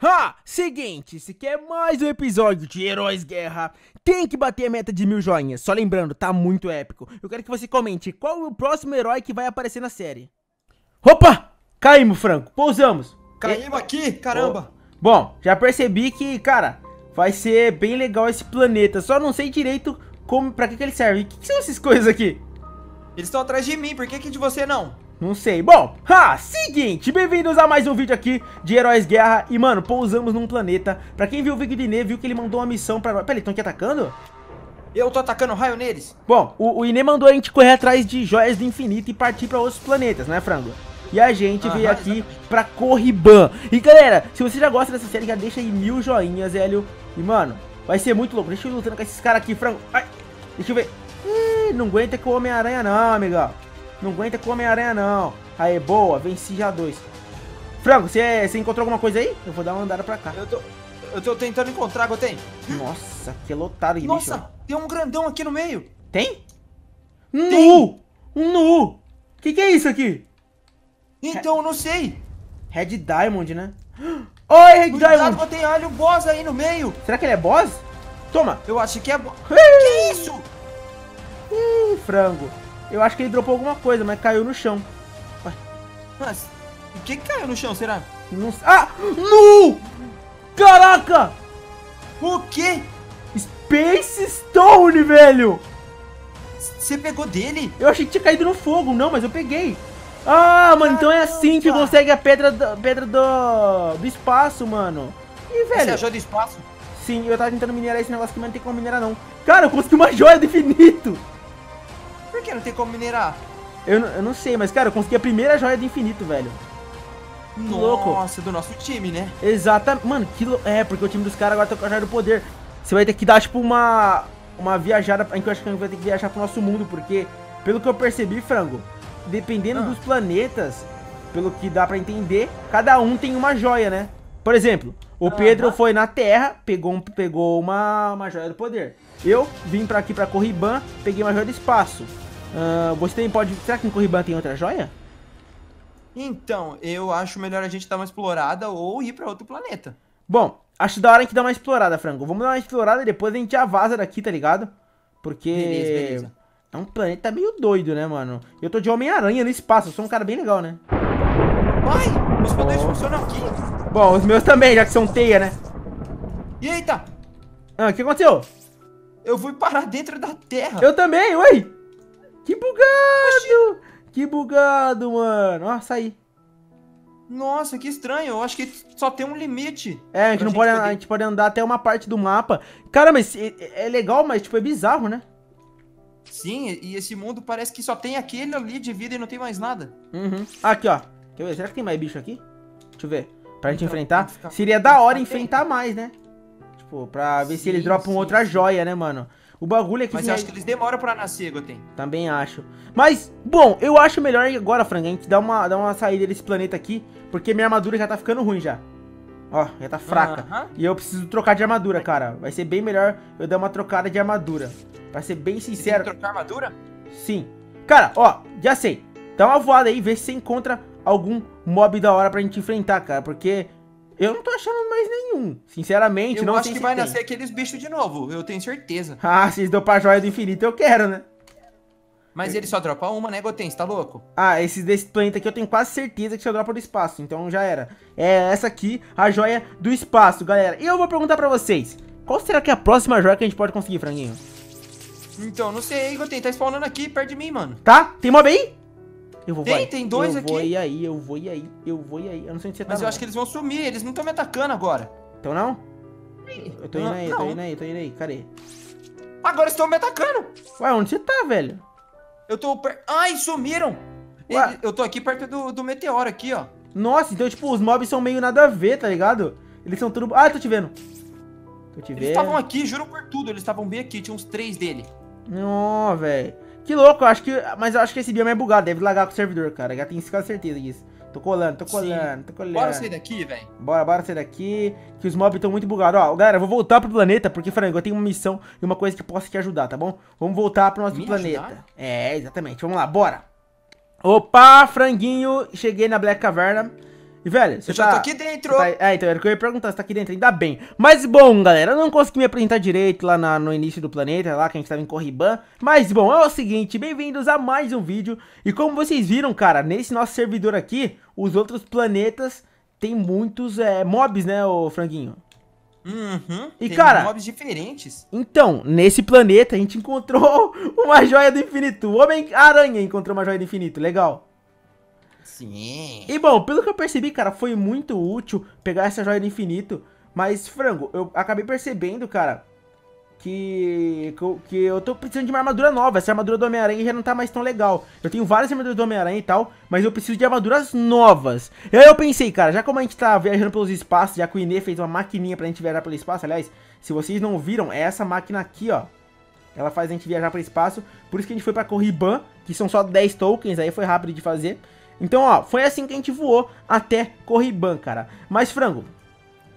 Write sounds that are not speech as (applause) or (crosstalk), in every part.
Ha! Seguinte, se quer mais um episódio de Heróis Guerra, tem que bater a meta de mil joinhas. Só lembrando, tá muito épico. Eu quero que você comente qual é o próximo herói que vai aparecer na série. Opa! Caímos, Franco. Pousamos. Caímos aqui, caramba. Bom, já percebi que, cara, vai ser bem legal esse planeta. Só não sei direito como, pra que, que ele serve. O que, que são essas coisas aqui? Eles estão atrás de mim, por que, que de você não? Não sei. Bom, ha, seguinte, bem-vindos a mais um vídeo aqui de Heróis Guerra. E, mano, pousamos num planeta. Pra quem viu o vídeo de Inê, viu que ele mandou uma missão pra... Pera, eles estão aqui atacando? Eu tô atacando raio neles. Bom, o, o Inê mandou a gente correr atrás de joias do infinito e partir pra outros planetas, né, Frango? E a gente veio aqui exatamente. pra Corriban. E, galera, se você já gosta dessa série, já deixa aí mil joinhas, velho. E, mano, vai ser muito louco. Deixa eu ir lutando com esses caras aqui, Frango. Ai, deixa eu ver. Ih, não aguenta com o Homem-Aranha não, amigão. Não aguenta com Homem-Aranha não. Aí, boa, venci já dois. Frango, você encontrou alguma coisa aí? Eu vou dar uma andada pra cá. Eu tô, eu tô tentando encontrar, Goten. Nossa, que lotado de bicho. Nossa, tem um grandão aqui no meio. Tem? Nu! Um nu! Que que é isso aqui? Então, eu não sei. Red Diamond, né? Oi, Red Cuidado, Diamond! Goten, olha o boss aí no meio. Será que ele é boss? Toma! Eu acho que é bo... Ih, Que isso? Ih, frango. Eu acho que ele dropou alguma coisa, mas caiu no chão. Mas, o que que caiu no chão, será? Não... Ah! Nu! Caraca! O quê? Space Stone, velho! Você pegou dele? Eu achei que tinha caído no fogo. Não, mas eu peguei. Ah, mano, então é assim que Caramba. consegue a pedra, do, pedra do, do espaço, mano. Ih, Você velho. achou do espaço? Sim, eu tava tentando minerar esse negócio aqui, mas não tem como minerar, não. Cara, eu consegui uma joia do infinito. Por que não tem como minerar? Eu, não- eu não sei, mas, cara, eu consegui a primeira joia do infinito, velho. louco. Nossa, do nosso time, né? Exatamente. Mano, que lou- É, porque o time dos caras agora tá com a joia do poder. Você vai ter que dar, tipo, uma... Uma viajada... A gente acho que a gente vai ter que viajar pro nosso mundo, porque... Pelo que eu percebi, frango, dependendo Ah. dos planetas, pelo que dá pra entender, cada um tem uma joia, né? Por exemplo, o. Pedro foi na Terra, pegou, um- pegou uma, uma joia do poder. Eu vim pra aqui pra Corriban, peguei uma joia do espaço. Ah, você também pode... Será que em Corriban tem outra joia? Então, eu acho melhor a gente dar uma explorada ou ir pra outro planeta. Bom, acho da hora que dá uma explorada, Franco. Vamos dar uma explorada e depois a gente já vaza daqui, tá ligado? Porque Beleza, beleza. é um planeta meio doido, né, mano? Eu tô de Homem-Aranha no espaço, eu sou um cara bem legal, né? Ai, os poderes Oh. funcionam aqui. Bom, os meus também, já que são teia, né? Eita, Ah, o que aconteceu? eu fui parar dentro da Terra. Eu também, oi! Que bugado! Que bugado, mano. Ó, saí. Nossa, que estranho. Eu acho que só tem um limite. É, a gente não gente pode, poder- a gente pode andar até uma parte do mapa. Cara, mas é, é legal, mas tipo, é bizarro, né? Sim, e esse mundo parece que só tem aquele ali de vida e não tem mais nada. Uhum. Aqui, ó. Quer ver? Será que tem mais bicho aqui? Deixa eu ver. Pra gente Então, enfrentar. ficar- Seria da hora enfrentar mais, né? Tipo, pra ver se Sim, eles dropam sim, outra sim. joia, né, mano? O bagulho é que... Mas eu acho que eles demoram pra nascer, Goten. Também acho. Mas, bom, eu acho melhor agora, Frank, a gente dar uma, dar uma saída desse planeta aqui. Porque minha armadura já tá ficando ruim já. Ó, já tá fraca. Aham. E eu preciso trocar de armadura, cara. Vai ser bem melhor eu dar uma trocada de armadura. Pra ser bem Você tem que sincero. trocar armadura? Sim. Cara, ó, já sei. Dá uma voada aí, vê se você encontra algum mob da hora pra gente enfrentar, cara. Porque eu não tô achando mais nenhum. Sinceramente, Eu não acho sei que vai tem. nascer aqueles bichos de novo, eu tenho certeza. Ah, se eles dão pra joia do infinito, eu quero, né? Mas ele só dropa uma, né, Goten? Você tá louco? Ah, esses desse planeta aqui eu tenho quase certeza que eu dropa do espaço. Então já era. É essa aqui, a joia do espaço, galera. E eu vou perguntar pra vocês. Qual será que é a próxima joia que a gente pode conseguir, franguinho? Então, não sei, Goten, tá spawnando aqui perto de mim, mano. Tá? Tem mob aí? Eu vou Tem, vai. tem dois eu aqui. vou ir aí, eu vou ir aí, eu vou ir aí. Eu não sei onde você tá. Mas eu não. acho que eles vão sumir, eles não estão me atacando agora. Então não? Eu tô indo aí, eu tô indo aí, eu tô indo aí. Cadê? Agora estão me atacando. Ué, onde você tá, velho? Eu tô per... Ai, sumiram. Ué. Eu tô aqui perto do, do meteoro aqui, ó. Nossa, então, tipo, os mobs são meio nada a ver, tá ligado? Eles são tudo... Ah, tô te vendo. Tô te Eles vendo. estavam aqui, juro por tudo, eles estavam bem aqui, tinha uns três dele. Não, velho. Que louco, eu acho que... Mas eu acho que esse bioma é bugado, deve lagar com o servidor, cara. Já tenho quase certeza disso. Tô colando, tô Sim. colando, tô colando. Bora sair daqui, velho. Bora, bora sair daqui, que os mobs estão muito bugados. Ó, galera, eu vou voltar pro planeta, porque, Frango, eu tenho uma missão e uma coisa que posso te ajudar, tá bom? Vamos voltar pro nosso Me planeta. ajudar? É, exatamente. Vamos lá, bora. Opa, franguinho, cheguei na Black Caverna. E, velho, você Eu já tá... tô aqui dentro. tá- É, então, era o que eu ia perguntar, você tá aqui dentro, ainda bem. Mas, bom, galera, eu não consegui me apresentar direito lá na- no início do planeta, lá que a gente tava em Corriban. Mas, bom, é o seguinte, bem-vindos a mais um vídeo. E como vocês viram, cara, nesse nosso servidor aqui, os outros planetas tem muitos é, mobs, né, ô franguinho? Uhum. E, tem cara- mobs diferentes. Então, nesse planeta a gente encontrou (laughs) uma joia do infinito. O Homem-Aranha encontrou uma joia do infinito, legal. Sim. E bom, pelo que eu percebi, cara, foi muito útil pegar essa joia do infinito. Mas, frango, eu acabei percebendo, cara, que, que, eu, tô precisando de uma armadura nova. Essa armadura do Homem-Aranha já não tá mais tão legal. Eu tenho várias armaduras do Homem-Aranha e tal, mas eu preciso de armaduras novas. E aí eu pensei, cara, já como a gente tá viajando pelos espaços, já que o Inê fez uma maquininha pra gente viajar pelo espaço, aliás, se vocês não viram, é essa máquina aqui, ó. Ela faz a gente viajar pelo espaço, por isso que a gente foi pra Corriban, que são só 10 tokens, aí foi rápido de fazer. Então, ó, foi assim que a gente voou até Corriban, cara. Mas, frango,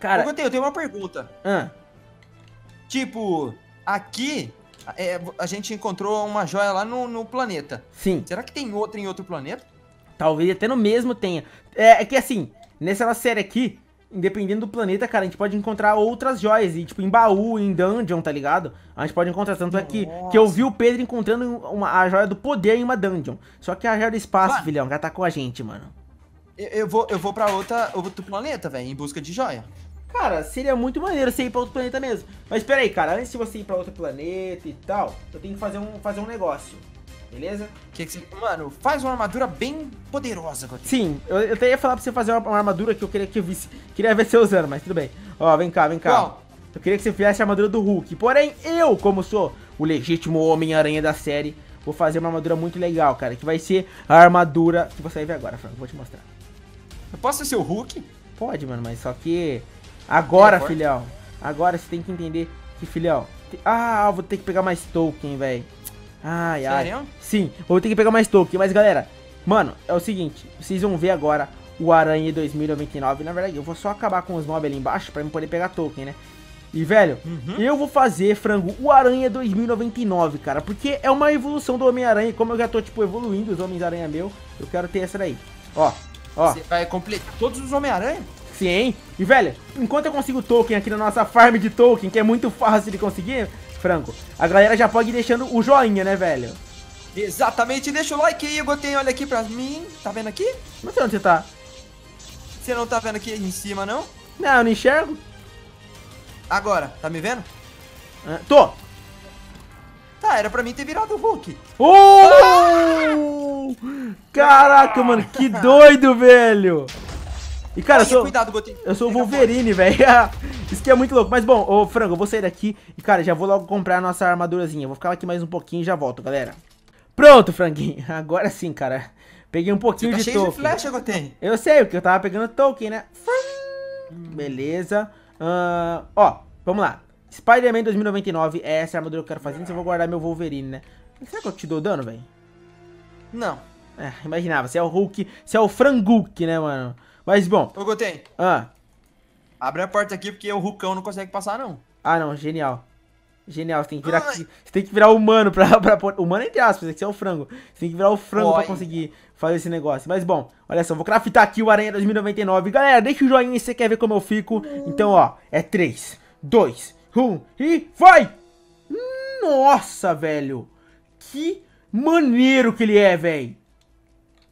cara... Eu, eu tenho uma pergunta. ah, Tipo, aqui é, a gente encontrou uma joia lá no, no planeta. sim, Será que tem outra em outro planeta? talvez até no mesmo tenha. É, é que assim, nessa série aqui, independente do planeta, cara, a gente pode encontrar outras joias. E, tipo, em baú, em dungeon, tá ligado? A gente pode encontrar. Tanto é que, que eu vi o Pedro encontrando uma, a joia do poder em uma dungeon. Só que a joia do espaço, Mano. filhão, já tá com a gente, mano. Eu, eu vou, eu vou pra outra, outro planeta, velho, em busca de joia. Cara, seria muito maneiro você ir pra outro planeta mesmo. Mas pera aí, cara, antes de você ir pra outro planeta e tal, eu tenho que fazer um, fazer um negócio. Beleza? Que que você... Mano, faz uma armadura bem poderosa. Sim, eu, eu até ia falar pra você fazer uma, uma armadura que eu queria que eu visse. Queria ver você usando, mas tudo bem. Ó, vem cá, vem cá. Qual? Eu queria que você fizesse a armadura do Hulk. Porém, eu, como sou o legítimo Homem-Aranha da série, vou fazer uma armadura muito legal, cara. Que vai ser a armadura que você vai ver agora, Franco. Vou te mostrar. Eu posso ser o Hulk? Pode, mano, mas só que. Agora, É, filhão. Agora você tem que entender que, filhão. te- Ah, vou ter que pegar mais token, velho. Ai, ai. Sério? Sim, eu vou ter que pegar mais token. Mas, galera, mano, é o seguinte. Vocês vão ver agora o Aranha 2099. Na verdade, eu vou só acabar com os mobs ali embaixo pra eu poder pegar token, né? E, velho, Uhum. eu vou fazer, frango, o Aranha 2099, cara. Porque é uma evolução do Homem-Aranha. Como eu já tô, tipo, evoluindo os Homens-Aranha meu, eu quero ter essa daí. Ó, ó. Você vai completar todos os Homem-Aranha? Sim, e velho, enquanto eu consigo token aqui na nossa farm de token, que é muito fácil de conseguir, Franco, a galera já pode ir deixando o joinha, né, velho? Exatamente, deixa o like aí, Gotinho, olha aqui pra mim. Tá vendo aqui? Não sei onde você tá. Você não tá vendo aqui em cima, não? Não, eu não enxergo. Agora, tá me vendo? Ah, tô. Tá, era pra mim ter virado o Hulk. Oh! Caraca, mano, que (laughs) doido, velho. E cara, eu Ai, sou, cuidado, Gotinho. eu sou o Wolverine, velho. (laughs) Isso que é muito louco. Mas bom, ô Frango, eu vou sair daqui e, cara, já vou logo comprar a nossa armadurazinha. Vou ficar aqui mais um pouquinho e já volto, galera. Pronto, Franguinho. (laughs) Agora sim, cara. Peguei um pouquinho Tá de cheio de token. flecha, Gotinho. Eu sei, porque eu tava pegando token, né? Beleza. Ahn, ó, vamos lá. Spider-Man 2099, é essa armadura que eu quero fazer. Antes eu vou guardar meu Wolverine, né? Será que eu te dou dano, velho? Não. É, imaginava. Você é o Hulk, você é o Franguk, né, mano? Mas bom. Ô, Gotinho, Ah, abre a porta aqui porque o Hulkão não consegue passar, não. ah não, genial. Genial, você tem que virar, Ai. você tem que virar humano pra, pra Humano entre aspas, é que você é o frango. Você tem que virar o frango pra Oi. conseguir fazer esse negócio. Mas bom, olha só, vou craftar aqui o Aranha 2099. Galera, deixa o joinha se você quer ver como eu fico. Então, ó, é 3, 2, 1 e vai! Nossa, velho! Que maneiro que ele é, velho!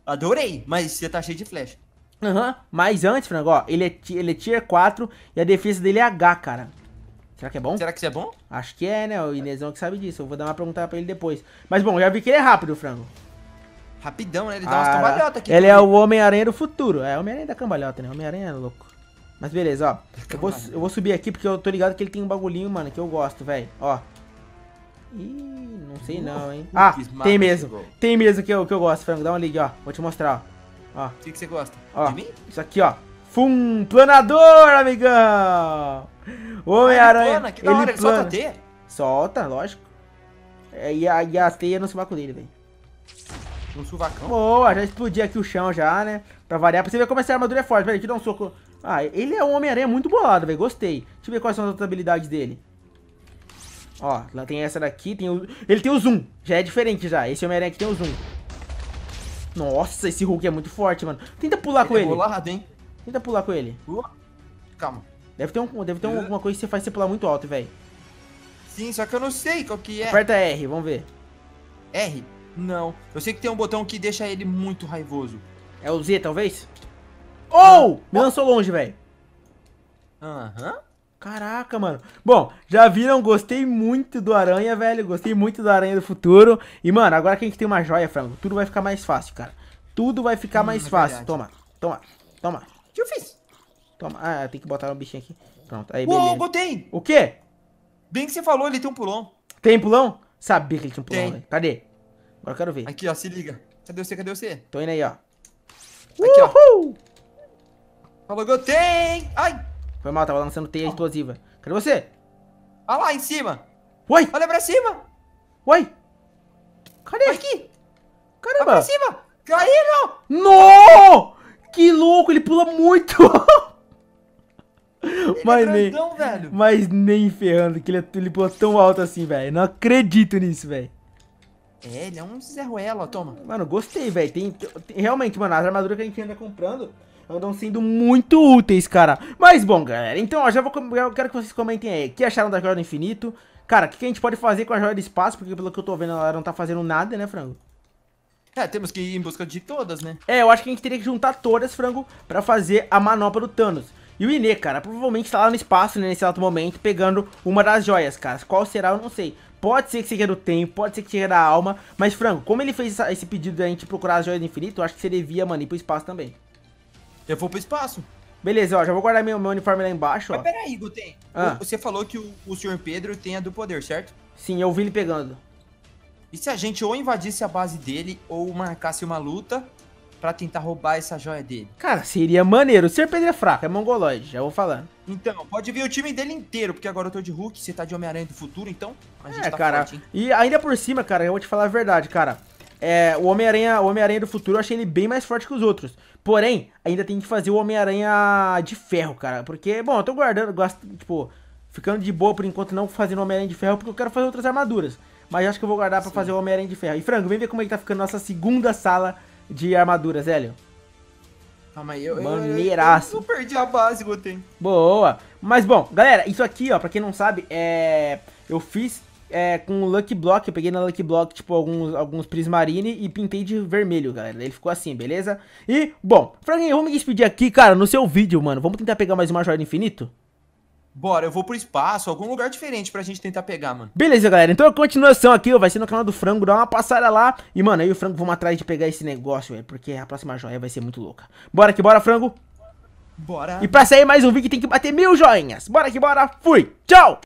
Adorei, mas você tá cheio de flecha. Aham, mas antes, frango, ó, ele é, ele é tier 4 e a defesa dele é H, cara. Será que é bom? Será que isso é bom? Acho que é, né? O Inezão que sabe disso. Eu vou dar uma pergunta pra ele depois. Mas bom, já vi que ele é rápido, frango. Rapidão, né? Ele dá umas Ah, cambalhotas aqui. Ele é o Homem-Aranha do futuro. É, Homem-Aranha da cambalhota, né? Homem-Aranha é louco. Mas beleza, ó. Eu vou, eu vou subir aqui porque eu tô ligado que ele tem um bagulhinho, mano, que eu gosto, velho. Ó. Ih, não sei não, hein. Uh, Ah, tem mesmo. Tem mesmo que eu, que eu gosto, frango. Dá uma liga, ó. Vou te mostrar, ó. Ó, O que, que você gosta? ó. De mim? Isso aqui, ó. Fum, planador, amigão. O Homem-Aranha. Plana, que da hora, ele solta plana. teia. Solta, lógico. É, E a, e a teia no sovaco dele, velho. Um suvacão. Boa, já explodi aqui o chão já, né? Pra variar, pra você ver como essa armadura é forte. Peraí, deixa eu dar um soco. Ah, ele é um Homem-Aranha muito bolado, velho. Gostei. Deixa eu ver quais são as outras habilidades dele. Ó, lá tem essa daqui, tem o... Ele tem o zoom. Já é diferente já. Esse Homem-Aranha aqui tem o zoom. Nossa, esse Hulk é muito forte, mano. Tenta pular com é ele. bolado, hein? Tenta pular com ele. Uh, calma. Deve ter, um, deve ter Uh. alguma coisa que você faz você pular muito alto, velho. Sim, só que eu não sei qual que é. Aperta R, vamos ver. R? Não. Eu sei que tem um botão que deixa ele muito raivoso. É o Z, talvez? Oh! Me lançou longe, velho. Aham. Caraca, mano. Bom, já viram? Gostei muito do Aranha, velho. Gostei muito do Aranha do futuro. E, mano, agora que a gente tem uma joia, frango, tudo vai ficar mais fácil, cara. Tudo vai ficar Hum, mais é fácil. Toma, toma, toma, O que eu fiz? toma. Ah, tem que botar um bichinho aqui. Pronto, aí Uou, beleza. botei! O quê? Bem que você falou, ele tem um pulão. Tem pulão? Sabia que ele tinha um pulão, Tem. velho. Cadê? Agora eu quero ver. Aqui, ó, se liga. Cadê você? Cadê você? Tô indo aí, ó. Aqui, ó. Uhul! Falou, gotei! Ai! Foi mal, tava lançando teia explosiva. Cadê você? Olha lá em cima! Uai! Olha pra cima! Uai! Cadê? Aqui! Olha pra Caramba! cima! Caíram! No! Que louco, ele pula muito! Ele Mas é nem, grandão, velho. mas nem ferrando que ele, é- ele pula tão alto assim, velho. Não acredito nisso, velho. É, ele é um Zé Ruela, toma. Mano, gostei, velho. Tem, tem- realmente, mano, as armaduras que a gente anda comprando andam sendo muito úteis, cara. Mas bom, galera, então, ó, já vou eu quero que vocês comentem aí. O que acharam da Joia do Infinito? Cara, o que, que a gente pode fazer com a Joia do Espaço? Porque pelo que eu tô vendo, ela não tá fazendo nada, né, frango? É, temos que ir em busca de todas, né? É, eu acho que a gente teria que juntar todas, frango, pra fazer a manopla do Thanos. E o Inê, cara, provavelmente tá lá no espaço, né, nesse exato momento, pegando uma das joias, cara. Qual será, eu não sei. Pode ser que seja do tempo, pode ser que seja da alma. Mas, frango, como ele fez essa- esse pedido da gente procurar as joias do infinito, eu acho que você devia, mano, ir pro espaço também. Eu vou pro espaço. Beleza, ó, já vou guardar meu, meu uniforme lá embaixo, ó. Mas peraí, Goten. Ah. Você falou que o, o Sr. Pedro tem a do poder, certo? Sim, eu vi ele pegando. E se a gente ou invadisse a base dele ou marcasse uma luta pra tentar roubar essa joia dele? Cara, seria maneiro. O Sr. Pedro é fraco, é mongoloide, já vou falando. Então, pode vir o time dele inteiro, porque agora eu tô de Hulk, você tá de Homem-Aranha do futuro, então a gente É, tá cara. forte, hein? E ainda por cima, cara, eu vou te falar a verdade, cara. É, o Homem-Aranha, o Homem-Aranha do futuro, eu achei ele bem mais forte que os outros. Porém, ainda tem que fazer o Homem-Aranha de ferro, cara. Porque, bom, eu tô guardando, gosto, tipo, ficando de boa por enquanto, não fazendo o Homem-Aranha de ferro, porque eu quero fazer outras armaduras. Mas eu acho que eu vou guardar pra fazer o Homem-Aranha de ferro. E, Frango, vem ver como é que tá ficando nossa segunda sala de armaduras, Hélio. Calma aí, eu, eu, eu, eu, perdi a base, Goten. Boa! Mas bom, galera, isso aqui, ó, pra quem não sabe, é. Eu fiz é, com o Lucky Block, eu peguei na Lucky Block, tipo, alguns, alguns Prismarine e pintei de vermelho, galera. Ele ficou assim, beleza? E, bom, Franguinho, vamos me despedir aqui, cara, no seu vídeo, mano. Vamos tentar pegar mais uma joia do infinito? Bora, eu vou pro espaço, algum lugar diferente pra gente tentar pegar, mano. Beleza, galera. Então a continuação aqui, ó, vai ser no canal do Frango. Dá uma passada lá. E, mano, aí o Frango vamos atrás de pegar esse negócio, velho. Porque a próxima joia vai ser muito louca. Bora que bora, Frango. Bora. E pra sair mais um vídeo tem que bater mil joinhas. Bora que bora. Fui. Tchau.